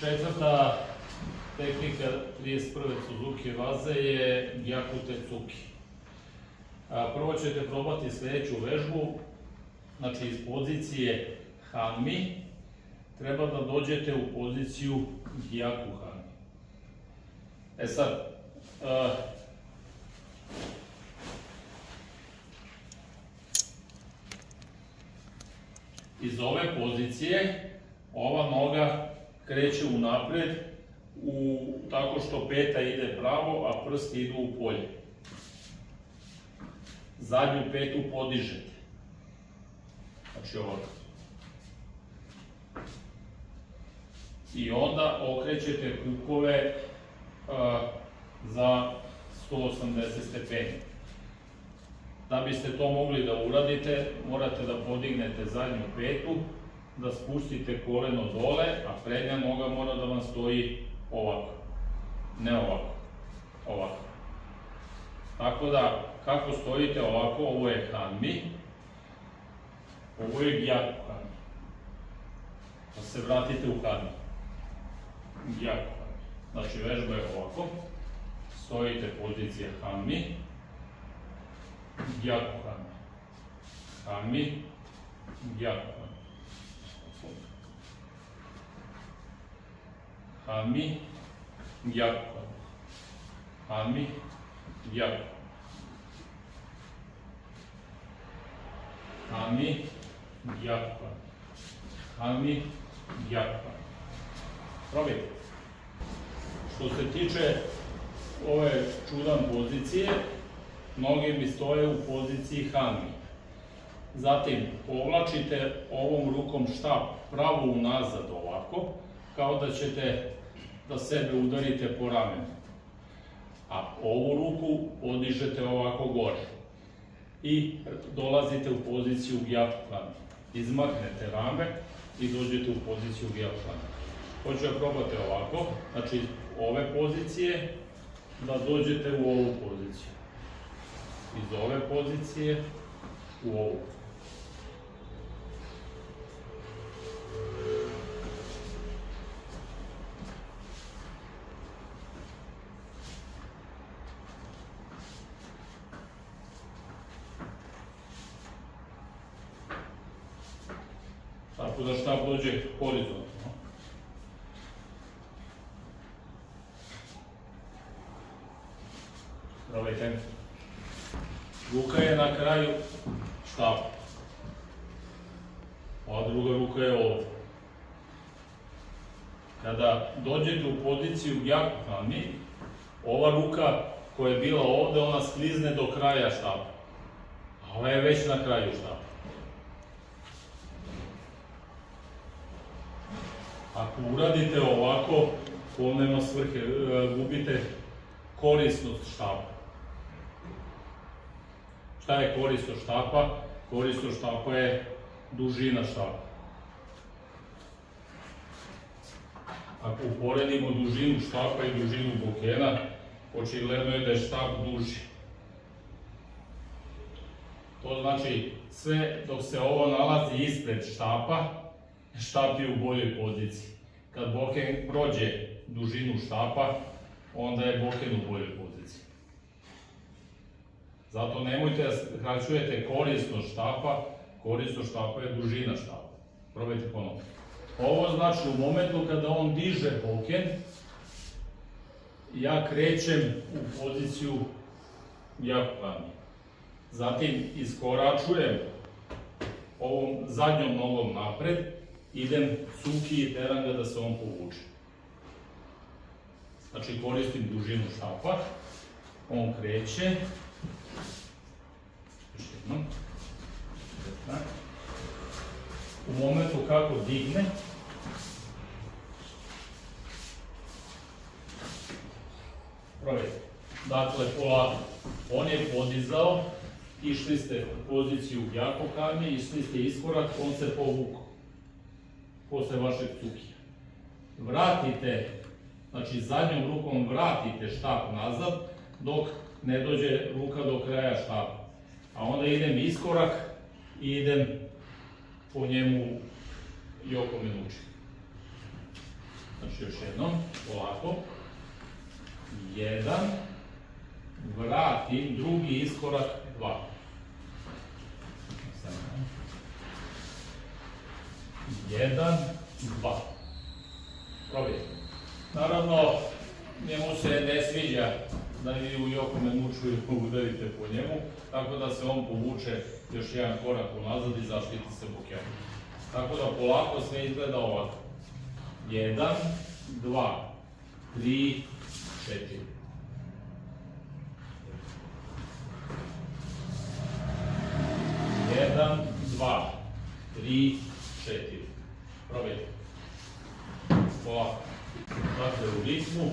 Četvrta tehnika 31. Suzuki vaze je Gyaku Tetsuki. A, Prvo ćete probati sljedeću vežbu, znači iz pozicije Hanmi, treba da dođete u poziciju Gyaku Hanmi. E sad, iz ove pozicije ova noga kreće u napred u, tako što peta ide pravo, a prsti idu u polje. Zadnju petu podižete. Znači ovako. I onda okrećete kukove a, za 180 stepeni. Da biste to mogli da uradite, morate da podignete zadnju petu, da spustite koleno dole, a prednja noga mora da vam stoji ovako. Ne ovako. Ovako. Tako da, kako stojite ovako, ovo je hanmi, ovo je gyaku hanmi. Da se vratite u hanmi. Gyaku hanmi. Znači, vežba je ovako. Stojite pozicija hanmi, gyaku hanmi. Hanmi, gyaku hanmi. Gyaku hanmi. Hanmi, gyaku. Hanmi, gyaku. Hanmi, gyaku. Probajte. Što se tiče ove čudan pozicije, noge mi stoje u poziciji Hanmi. Zatim povlačite ovom rukom štap pravo unazad ovako, kao da ćete da sebe udarite po ramenu. A ovu ruku podižete ovako gore. I dolazite u poziciju Gyapukami. Izmaknete rame i dođete u poziciju Gyapukami. Hoću da probate ovako, znači ove pozicije da dođete u ovu poziciju. Iz ove pozicije u ovu. Tako da štab dođe horizontno. Probajte. Ruka je na kraju štapa. Ova druga ruka je ovdje. Kada dođete u poziciju Gyakukami, ova ruka koja je bila ovde, ona sklizne do kraja štapa. A ova je već na kraju štapa. Ako uradite ovako, to nema svrhe, e, gubite korisnost štapa. Šta je korisnost štapa? Korisnost štapa je dužina štapa. Ako uporedimo dužinu štapa i dužinu bokena, očigledno je da je štap duži. To znači sve dok se ovo nalazi ispred štapa, štap je u boljoj poziciji. Kad boken prođe dužinu štapa, onda je boken u boljoj poziciji. Zato nemojte da skraćujete korisnost štapa, korisnost štapa je dužina štapa. Probajte ponovno. Ovo znači u momentu kada on diže boken, ja krećem u poziciju jakukami. Zatim iskoračujem ovom zadnjom nogom napred, idem cuki i teram ga da se on povuče. Znači koristim dužinu štapa, on kreće, još jednom, u momentu kako digne, provjerite. Dakle, polako, on je podizao, išli ste u poziciju jakokami, išli ste iskorak, on se povukao posle vašeg cukija. Vratite, znači zadnjom rukom vratite štap nazad, dok ne dođe ruka do kraja štapa. A onda idem iskorak i idem po njemu i oko minući. Znači još jednom, polako. Jedan, vratim, drugi iskorak, dva. Jedan, dva. Probajte. Naravno, njemu se ne sviđa da vi u Jokome muču i udarite po njemu, tako da se on povuče još jedan korak unazad i zaštiti se bukjom. Tako da polako sve izgleda ovako. Jedan, dva, tri, četiri. Jedan, dva, tri, četiri. Probajte. Ovako. Dakle, u ritmu.